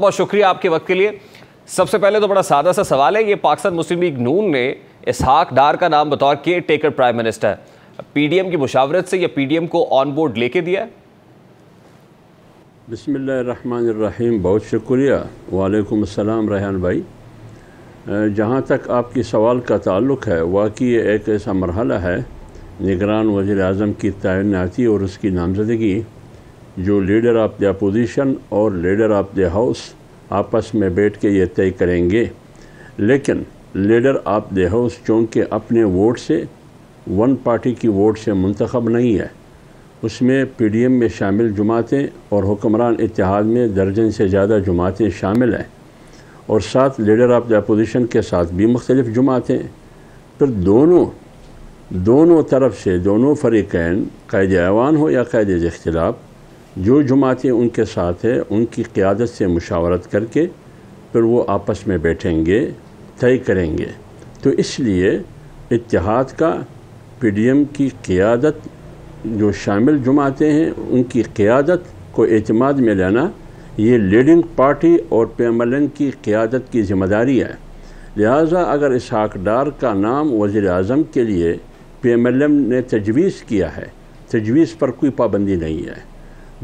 बहुत शुक्रिया आपके वक्त के लिए। सबसे पहले तो बड़ा सादा सा सवाल है, ये पाकिस्तान मुस्लिम लीग नून ने इसहाक डार का नाम बतौर caretaker prime minister PDM की मुशावरत से या पीडीएम को ऑन बोर्ड लेके दिया है। बिसमीम बहुत शुक्रिया। वालेकुम अस्सलाम, रेहान भाई। जहाँ तक आपकी सवाल का ताल्लुक़ है, वाकई एक ऐसा मरहला है, निगरान वज़ी अजम की तैनाती और उसकी नामजदगी। जो लीडर ऑफ़ द अपोजिशन और लीडर ऑफ़ द हाउस आपस में बैठ के ये तय करेंगे। लेकिन लीडर ऑफ़ द हाउस चूँकि अपने वोट से वन पार्टी की वोट से मंतखब नहीं है, उसमें पी डी एम में शामिल जमातें और हुक्मरान इतिहाद में दर्जन से ज़्यादा जमातें शामिल हैं। और साथ लीडर ऑफ़ द अपोजिशन के साथ भी मुख्तलिफ़ जमातें। फिर दोनों दोनों तरफ़ से, दोनों फरीकैन कैद अवान हो या कैद इख्तलाफ जो जमातें उनके साथ है, उनकी क़्यादत से मुशावरत करके फिर वो आपस में बैठेंगे, तय करेंगे। तो इसलिए इतिहाद का पी डी एम की क़्यादत, जो शामिल जमातें हैं, उनकी क़्यादत को अतमाद में लेना, ये लीडिंग पार्टी और पी एम एल एन की क़्यादत की ज़िम्मेदारी है। लिहाजा अगर इसहाक डार का नाम वज़ी अजम के लिए पी एम एल एम ने तजवीज़ किया है, तजवीज़ पर कोई पाबंदी नहीं है।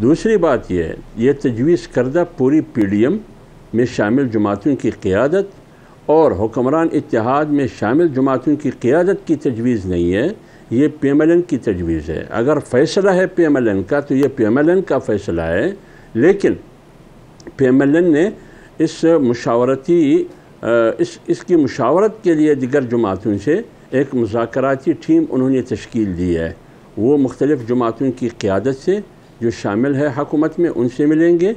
दूसरी बात यह है ये तजवीज़ करदा पूरी पी डी एम में शामिल जमातों की क़्यादत और हुक्मरान इतिहाद में शामिल जमातों की क़्यादत की तजवीज़ नहीं है ये पी एम एल एन की तजवीज़ है। अगर फ़ैसला है पी एम एल एन का तो ये पी एम एल एन का फ़ैसला है। लेकिन पी एम एल एन ने इस मुशावरती इस, इसकी मुशावरत के लिए दिगर जमातों से एक मुजाकराती टीम उन्होंने तश्कील दी है। वो मुख्तलिफ़ जमातों की क़्यादत से जो शामिल है हकूमत में उनसे मिलेंगे।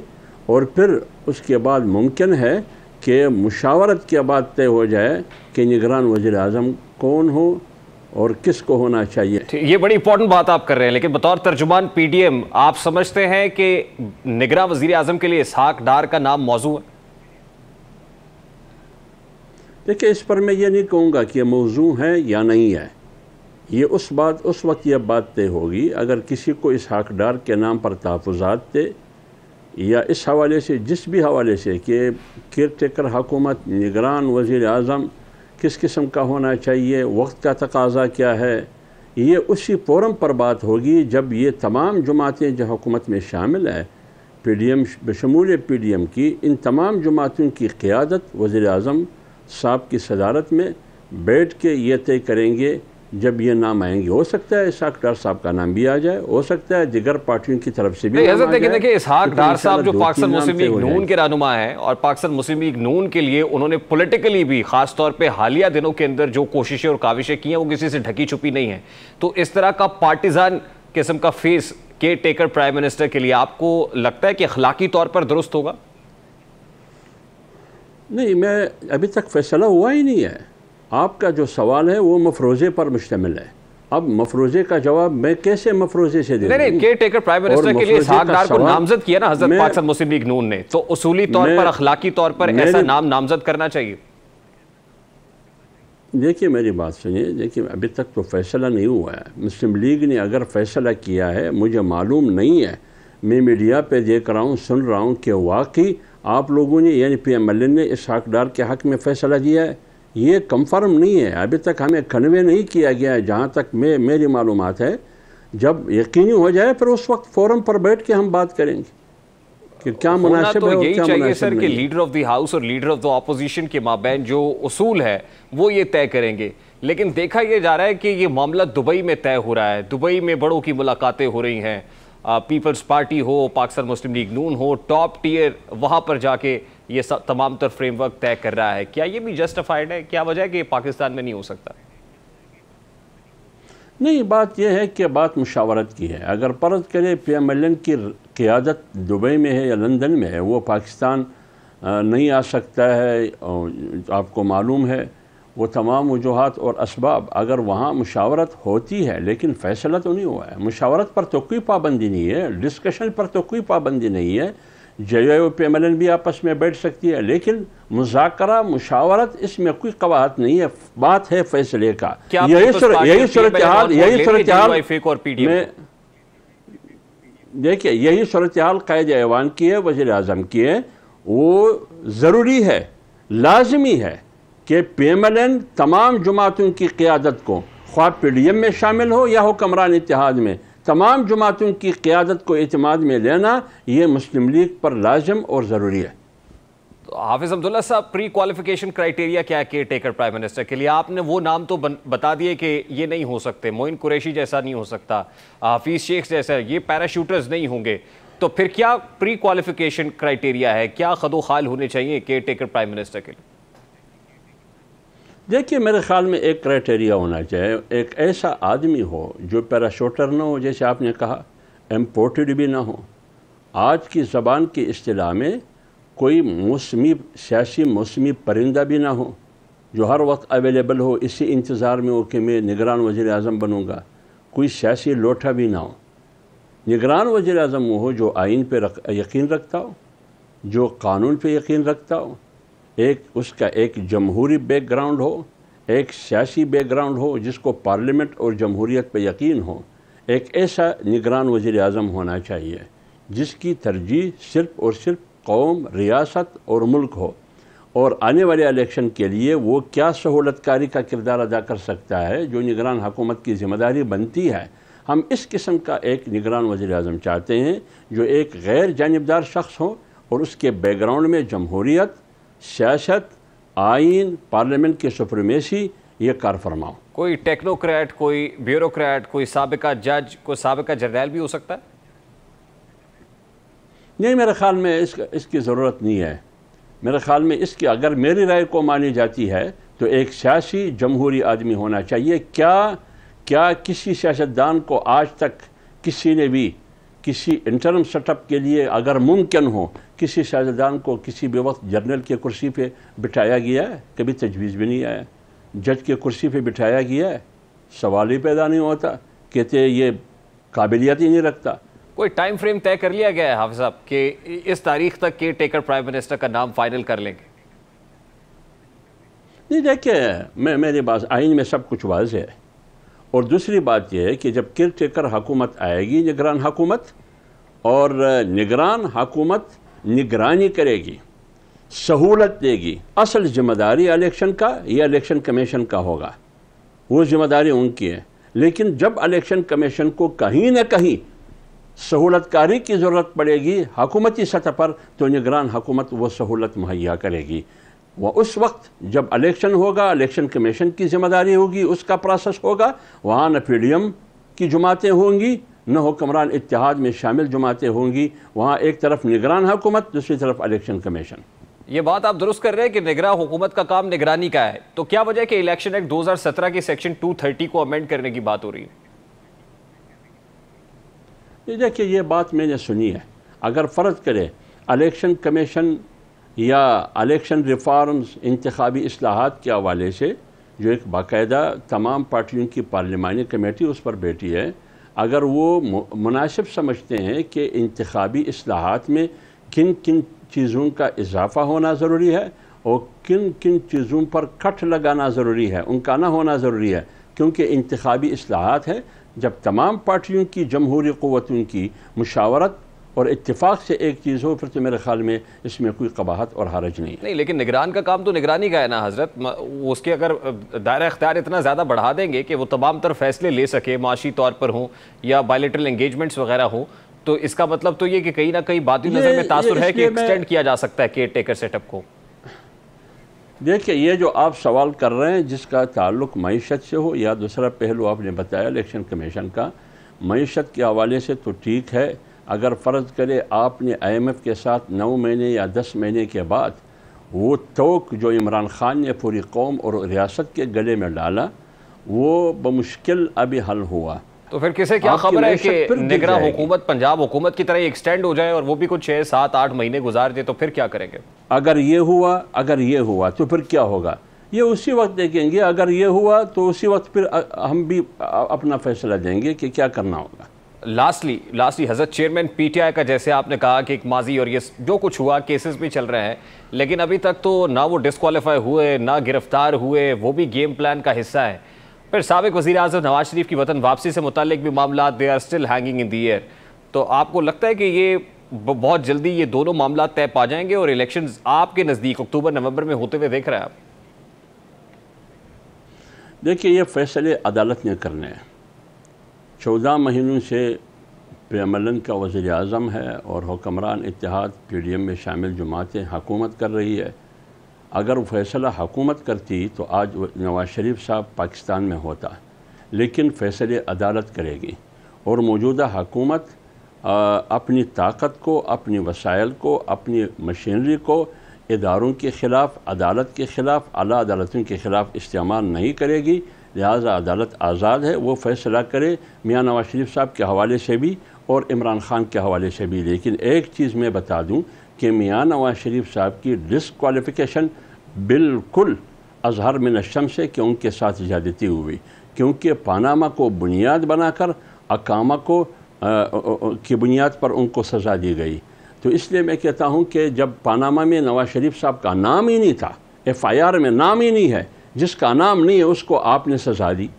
और फिर उसके बाद मुमकिन है कि मुशावरत के बाद तय हो जाए कि निगरान वज़ी अजम कौन हो और किस को होना चाहिए। ये बड़ी इंपॉर्टेंट बात आप कर रहे हैं लेकिन बतौर तर्जुमान पीडीएम आप समझते हैं कि निगरान वज़ीर आज़म के लिए इसहाक डार का नाम मौजू है? देखिए इस पर मैं ये नहीं कहूँगा कि यह मौजू है या नहीं है। ये उस बात, उस वक्त यह बात तय होगी, अगर किसी को इस हकदार के नाम पर तहफ़ात थे या इस हवाले से, जिस भी हवाले से कि केयर टेकर हकूमत, निगरान वज़ी अजम किस किस्म का होना चाहिए, वक्त का तकाजा क्या है, ये उसी फोरम पर बात होगी जब ये तमाम जमातें जो हुकूमत में शामिल है पी डी एम बशमूल पी डी एम की, इन तमाम जमातों की क़्यादत वज़ी अजम साहब की सदारत में बैठ के ये तय करेंगे जब ये नाम आएँगे हो सकता है इसहाक डार साहब का नाम भी आ जाए हो सकता है दिगर पार्टियों की तरफ़ से भी देखिए इसहाक डार साहब जो पाकिस्तान मुस्लिम लीग नून के रहनुमा है और पाकिस्तान मुस्लिम लीग नून के लिए उन्होंने पॉलिटिकली भी खासतौर पर हालिया दिनों के अंदर जो कोशिशें और काविशें की हैं वो किसी से ढकी छुपी नहीं है। तो इस तरह का पार्टीजान किस्म का फेस के टेकर प्राइम मिनिस्टर के लिए आपको लगता है कि अखलाकी तौर पर दुरुस्त होगा? नहीं मैं अभी तक फैसला हुआ ही नहीं है। आपका जो सवाल है वो मफरोज़े पर मुश्तमिल है। अब मफरोज़े का जवाब मैं कैसे मफरोज़े से दे नहीं केयर टेकर प्राइम मिनिस्टर के लिए इसहाक को नामजद किया ना हज़रत पाकिस्तान मुस्लिम लीग नून ने। तो उसूली तौर पर अखलाकी तौर पर ऐसा नाम नामजद करना चाहिए। देखिए मेरी बात सुनिए। देखिए अभी तक तो फैसला नहीं हुआ है। मुस्लिम लीग ने अगर फैसला किया है मुझे मालूम नहीं है। मैं मीडिया पे देख रहा हूँ सुन रहा हूँ कि वाकई आप लोगों ने यानी पी एम एल एन ने इस हकदार के हक में फ़ैसला दिया है। ये कंफर्म नहीं है। अभी तक हमें कन्वे नहीं किया गया है जहाँ तक मैं मेरी मालूम है। जब यकीनी हो जाए फिर उस वक्त फोरम पर बैठ के हम बात करेंगे कि क्या मुनासिब तो है यही क्या चाहिए सर कि लीडर ऑफ़ द हाउस और लीडर ऑफ़ द ऑपोजिशन के माबेन जो उसूल है वो ये तय करेंगे। लेकिन देखा यह जा रहा है कि ये मामला दुबई में तय हो रहा है। दुबई में बड़ों की मुलाकातें हो रही हैं। पीपल्स पार्टी हो पाकिस्तान मुस्लिम लीग नून हो टॉप टीयर वहाँ पर जाके ये सब तमाम तर फ्रेमवर्क तय कर रहा है। क्या ये भी जस्टिफाइड है? क्या वजह है कि पाकिस्तान में नहीं हो सकता? नहीं, बात यह है कि बात मुशावरत की है। अगर परत करें पी एम एल एन की क़्यादत दुबई में है या लंदन में है, वो पाकिस्तान नहीं आ सकता है आपको मालूम है, वो तमाम वजूहत और इसबाब अगर वहाँ मुशावरत होती है, लेकिन फ़ैसला तो नहीं हुआ है। मुशावरत पर तो कोई पाबंदी नहीं है डिस्कशन पर तो कोई पाबंदी नहीं है। जे ओ पी एम एल एन भी आपस में बैठ सकती है लेकिन मुजाकरा मुशावरत इसमें कोई कवाहत नहीं है बात है फैसले का। यही यही सूरत हाल यही सूरत हाल में देखिए यही सूरत हाल कैद ऐवान की है वजी अजम की है। वो ज़रूरी है लाजमी है कि पी एम एल एन तमाम जमातों की क़्यादत को ख्वा पी डी एम में शामिल हो या हुक्मरान इतिहाद में। तमाम जमातों की क़्यादत को अतमाद में लेना ये मुस्लिम लीग पर लाजम और ज़रूरी है। तो हाफिज अब्दुल्ला साहब प्री क्वालिफिकेशन क्राइटेरिया क्या है केयर टेकर प्राइम मिनिस्टर के लिए? आपने वो नाम तो बता दिए कि ये नहीं हो सकते। मोइन कुरैशी जैसा नहीं हो सकता। हाफिज शेख जैसा, ये पैराशूटर्स नहीं होंगे। तो फिर क्या प्री क्वालिफिकेशन क्राइटेरिया है? क्या खदो खाल होने चाहिए केयर टेकर प्राइम मिनिस्टर के लिए? देखिए मेरे ख्याल में एक क्राइटेरिया होना चाहिए। एक ऐसा आदमी हो जो पैराशूटर ना हो जैसे आपने कहा इम्पोर्टेड भी ना हो। आज की ज़बान की अतलाह में कोई मौसमी सियासी मौसमी परिंदा भी ना हो जो हर वक्त अवेलेबल हो। इसी इंतज़ार में हो कि मैं निगरान वज़ी अजम बनूँगा। कोई सियासी लोटा भी ना हो। निगरान वज़ी अजम वो हो जो आइन पर रख, यकीन रखता हो जो कानून पर यकीन रखता हो एक उसका एक जमहूरी बैकग्राउंड हो, एक सियासी बैकग्राउंड हो, जिसको पार्लियामेंट और जमहूरीत पर यकीन हो, एक ऐसा निगरान वज़ी अजम होना चाहिए, जिसकी तरजीह सिर्फ़ और सिर्फ़ कौम, रियासत और मुल्क हो। और आने वाले इलेक्शन के लिए वो क्या सहूलतकारी का किरदार अदा कर सकता है, जो निगरान हुकूमत की ज़िम्मेदारी बनती है, हम इस किस्म का एक निगरान वजी अजम चाहते हैं, जो एक गैर जानबदार शख्स हो और उसके बैकग्राउंड में जमहूरीत सियासत आइन पार्लियामेंट की सुप्रीमेसी ये कार फरमाओ। कोई टेक्नोक्रेट कोई ब्यूरोक्रेट कोई सबका जज कोई सबका जर्नैल भी हो सकता है? नहीं मेरे ख्याल में इस इसकी ज़रूरत नहीं है। मेरे ख्याल में इसकी अगर मेरी राय को मानी जाती है तो एक सियासी जमहूरी आदमी होना चाहिए। क्या क्या किसी सियासतदान को आज तक किसी ने भी किसी इंटरम सेटअप के लिए अगर मुमकिन हो किसी सियासतदान को किसी भी वक्त जर्नल की कुर्सी पे बिठाया गया है? कभी तजवीज़ भी नहीं आया। जज के कुर्सी पे बिठाया गया है? सवाल ही पैदा नहीं होता। कहते ये काबिलियत ही नहीं रखता। कोई टाइम फ्रेम तय कर लिया गया है हाफिज साहब कि इस तारीख तक के टेकर प्राइम मिनिस्टर का नाम फाइनल कर लेंगे? नहीं देखिए मैं मेरे पास आइन में सब कुछ वाज है। और दूसरी बात यह है कि जब केयर टेकर हुकूमत आएगी निगरान हुकूमत और निगरान हुकूमत निगरानी करेगी, सहूलत देगी। असल ज़िम्मेदारी इलेक्शन का, या इलेक्शन कमीशन का होगा। वो ज़िम्मेदारी उनकी है। लेकिन जब इलेक्शन कमीशन को कहीं ना कहीं सहूलतकारी की ज़रूरत पड़ेगी, हकूमती सतह पर तो निगरान हुकूमत वो सहूलत मुहैया करेगी। वह उस वक्त जब इलेक्शन होगा इलेक्शन कमीशन की ज़िम्मेदारी होगी, उसका प्रोसेस होगा, वहाँ न पी डी एम की जमातें होंगी न हुक्मरान इतिहाद में शामिल जमातें होंगी वहाँ एक तरफ़ निगरान हुकूमत दूसरी तरफ़ इलेक्शन कमीशन ये बात आप दुरुस्त कर रहे हैं कि निगरान हुकूमत का काम निगरानी का है। तो क्या वजह कि इलेक्शन एक्ट 2017 के सेक्शन 230 को अमेंड करने की बात हो रही है? देखिए ये बात मैंने सुनी है। अगर फ़र्ज़ करे इलेक्शन कमीशन या इलेक्शन रिफॉर्म्स इंतबी असलाहत के हवाले से जो एक बाकायदा तमाम पार्टियों की पार्लिमानी कमेटी उस पर बैठी है अगर वो मुनासिब समझते हैं कि इंतबी असलाहत में किन किन चीज़ों का इजाफ़ा होना ज़रूरी है और किन किन चीज़ों पर कट लगाना ज़रूरी है, उनका ना होना ज़रूरी है, क्योंकि इंतबी असलाहत है जब तमाम पार्टियों की, जमहूरी क़वतों की मुशावरत और इतफाक़ से एक चीज़ हो फिर तो मेरे ख्याल में इसमें कोई कबाहत और हरज नहीं नहीं लेकिन निगरान का काम तो निगरानी का है ना हज़रत। उसके अगर दायरा अख्तियार इतना ज़्यादा बढ़ा देंगे कि वो तमाम तर फैसले ले सके माशी तौर पर हों या बायोलिट्रल इंगेजमेंट्स वगैरह हों तो इसका मतलब तो ये कि कहीं ना कहीं बात नज़र में तासर है कि एक्सटेंड किया जा सकता है केयर टेकर सेटअप को। देखिए ये जो आप सवाल कर रहे हैं जिसका ताल्लुक मीशत से हो या दूसरा पहलू आपने बताया इलेक्शन कमीशन का मीशत के हवाले से तो ठीक है अगर फ़र्ज़ करे आपने आई एम एफ़ के साथ नौ महीने या दस महीने के बाद वो तोक जो इमरान ख़ान ने पूरी कौम और रियासत के गले में डाला वो बमुश्किल अभी हल हुआ। तो फिर किसे क्या खबर है कि निगरा हुकूमत पंजाब हुकूमत की तरह एक्सटेंड हो जाए और वो भी कुछ छः सात आठ महीने गुजार दे तो फिर क्या करेंगे? अगर ये हुआ अगर ये हुआ तो फिर क्या होगा? ये उसी वक्त देखेंगे अगर ये हुआ तो उसी वक्त फिर हम भी अपना फैसला देंगे कि क्या करना होगा। लास्टली लास्टली हज़रत चेयरमैन पीटीआई का जैसे आपने कहा कि एक माजी और ये जो कुछ हुआ केसेस भी चल रहे हैं, लेकिन अभी तक तो ना वो डिसक्वालीफाई हुए, ना गिरफ़्तार हुए, वो भी गेम प्लान का हिस्सा है। फिर सबक वजी अजम नवाज़ शरीफ की वतन वापसी से मुतल भी मामला they are still hanging in the air तो आपको लगता है कि ये बहुत जल्दी ये दोनों मामला तय पा जाएँगे और इलेक्शन आपके नज़दीक अक्टूबर, नवंबर में होते हुए देख रहे हैं आप? देखिए, ये फैसले अदालत ने करने हैं। चौदह महीनों से पेमलन का वज़ी अजम है और हुक्मरान इतिहाद पी डी एम में शामिल जमातें हकूमत कर रही है। अगर फैसला हकूमत करती तो आज नवाज़ शरीफ साहब पाकिस्तान में होता, लेकिन फ़ैसले अदालत करेगी और मौजूदा हकूमत अपनी ताकत को, अपनी वसाइल को, अपनी मशीनरी को इदारों के ख़िलाफ़, अदालत के ख़िलाफ़ अला अदालतों के ख़िलाफ़ इस्तेमाल नहीं करेगी। लिहाजा अदालत आज़ाद है, वो फैसला करे मियाँ नवाज़ शरीफ साहब के हवाले से भी और इमरान ख़ान के हवाले से भी। लेकिन एक चीज़ मैं बता दूँ कि मियाँ नवाज़ शरीफ साहब की डिसक्वालिफ़िकेशन बिल्कुल अजहर में नशम से कि उनके साथ ज़्यादती हुई, क्योंकि पानामा को बुनियाद बनाकर, अकामा को की बुनियाद पर उनको सज़ा दी गई। तो इसलिए मैं कहता हूँ कि जब पानामा में नवाज़ शरीफ साहब का नाम ही नहीं था एफ़ आई आर में नाम ही नहीं है जिसका नाम नहीं है, उसको आपने सज़ा दी।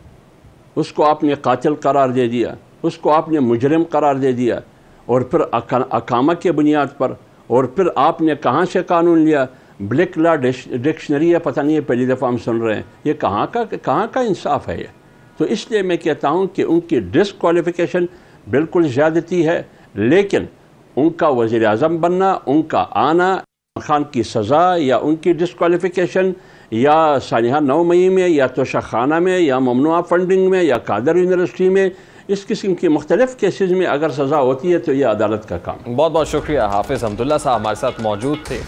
उसको आपने कातिल करार दे दिया। उसको आपने मुजरम करार दे दिया। और फिर अकामा के बुनियाद पर, और फिर आपने कहाँ से कानून लिया? ब्लैक लॉ डिक्शनरी है पता नहीं है पहली दफ़ा हम सुन रहे हैं। ये कहाँ का कहाँ का इंसाफ है ये? तो इसलिए मैं कहता हूँ कि उनकी डिसक्वालिफिकेशन बिल्कुल ज़्यादती है, लेकिन उनका वज़ी अजम बनना, उनका आना, खान की सज़ा या उनकी डिसक्वालिफिकेशन या सानहा नौ मई में, या तोशा खाना में, या ममनुआ फंडिंग में, या कादर यूनिवर्सिटी में, इस किस्म के मुख्तलिफ़ केसेज में अगर सज़ा होती है तो यह अदालत का काम बहुत बहुत शुक्रिया हाफिज़ हमदुल्ला साहब हमारे साथ मौजूद थे।